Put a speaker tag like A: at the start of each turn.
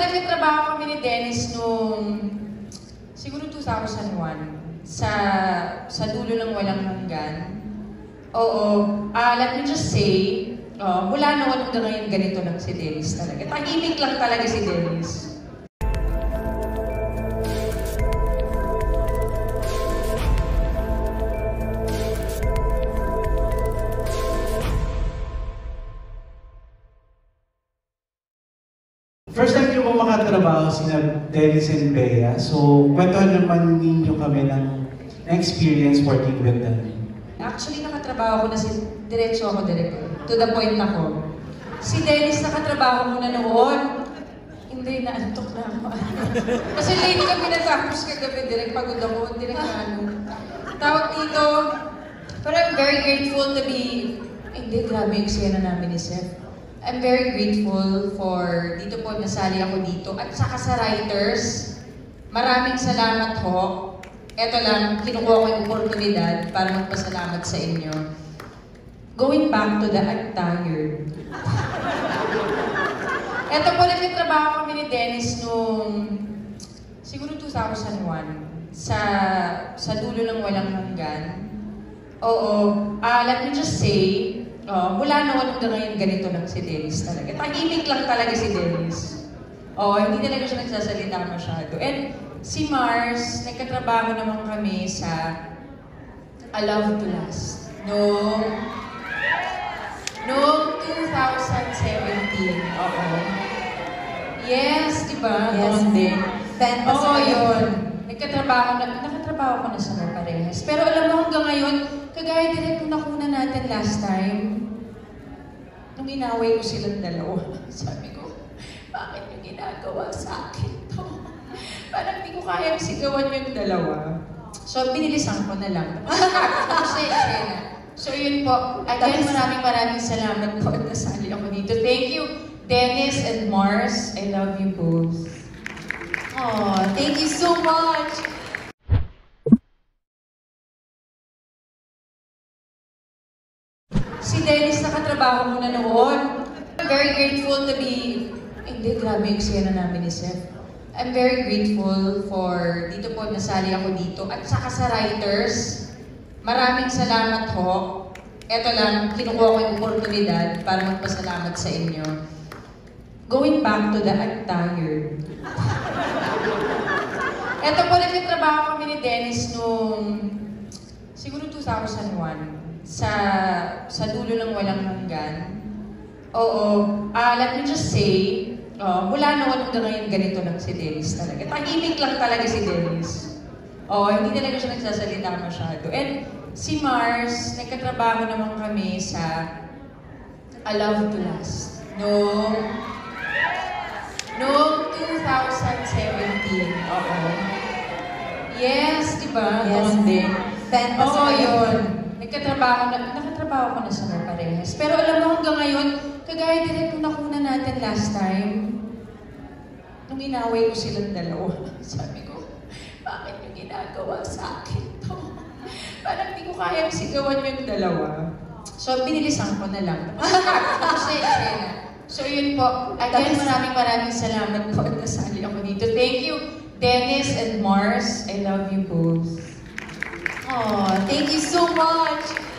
A: Nagtatrabaho kami ni Dennis nung siguro 2001 sa sa dulo ng walang hanggan. Oo, ah let me just say, oh, mula noon hanggang ngayon ganito lang si Dennis talaga. Tahimik lang talaga si Dennis.
B: Makatrabaho sina Dennis and Bea. So, kwentuhan naman ninyo kami ng experience working with them.
A: Actually, nakatrabaho ko na si Diretso ako direct. To the point ako. Si Dennis nakatrabaho mo na noon. Hindi, naantok na ako. Kasi late kami natapos kagabi, direct pagod ako, direct na ano. Tawag dito, but I'm very grateful to be, hindi, grabe yung eksena namin ni Seth. I'm very grateful for dito po, nasali ako dito. At saka sa writers, maraming salamat ho. Ito lang, kinukuha ko yung oportunidad para magpasalamat sa inyo. Going back to the I'm tired. Ito po, nagtatrabaho kami ni Dennis nung siguro 2001 sa sa dulo ng walang hanggan. Oo, ah let me just say, oh, mula noon hanggang ngayon ganito lang si Dennis talaga. Tahimik lang talaga si Dennis. Oo, hindi talaga siya nagsasalita masyado. And si Mars, nagkatrabaho naman kami sa A Love to Last. Noong Noong 2017, oo. Yes, di ba?
C: Yes.
A: Noon din. Oo,
C: kayo.
A: yun. Nagkatrabaho na, nakatrabaho ko na sa mga parehas. Pero alam mo hanggang ngayon, kagaya direct nung nakuna natin last time, nung inaway ko silang dalawa, sabi ko, bakit yung ginagawa sa akin to? Parang hindi ko kaya sigawan yung dalawa. So, binilisan ko na lang. Eksena. So, yun po. Again, maraming maraming salamat po at nasali ako dito. Thank you, Dennis and Mars. I love you both.
C: Oh, thank you so much.
A: Si Dennis nakatrabaho mo na noon. Very grateful to be... Hindi, grabe yung eksena namin ni Seth. I'm very grateful for dito po, nasali ako dito. At saka sa writers, maraming salamat ho. Ito lang, kinukuha ko yung oportunidad para magpasalamat sa inyo. Going back to the I'm tired. Ito po, nagtatrabaho kami ni Dennis nung siguro 2001 sa sa dulo ng walang hanggan. Oo, ah let me just say, oh, mula noon hanggang ngayon ganito lang si Dennis talaga. Tahimik lang talaga si Dennis. Oo, hindi talaga siya nagsasalita masyado. And si Mars, nagkatrabaho naman kami sa A Love to Last. Noong Noong 2017, oo. Yes, di ba?
C: Yes.
A: Din.
C: Fantasy
A: Oo, yun. Nagkatrabaho na, nakatrabaho ko na sa mga parehas. Pero alam mo hanggang ngayon, kagaya direct nung nakuna natin last time, nung inaway ko silang dalawa, sabi ko, bakit yung ginagawa sa akin to? Parang hindi ko kaya sigawan yung dalawa. So, binilisan ko na lang. Tapos eksena. So, yun po. Again, maraming maraming salamat po at nasali ako dito. Thank you, Dennis and Mars. I love you both.
C: Oh, thank you so much.